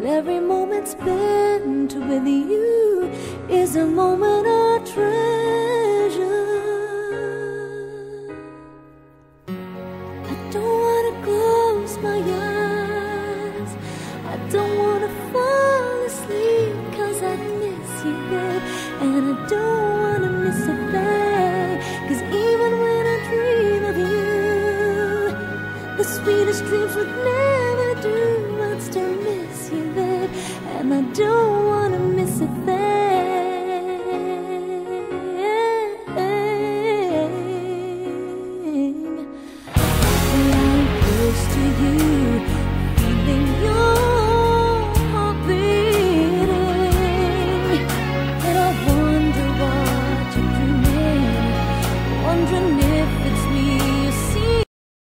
Every moment spent with you would never do to miss you there, and I don't wanna miss it thing. Close to you, feeling your beating, and I wonder what you're dreaming, wondering.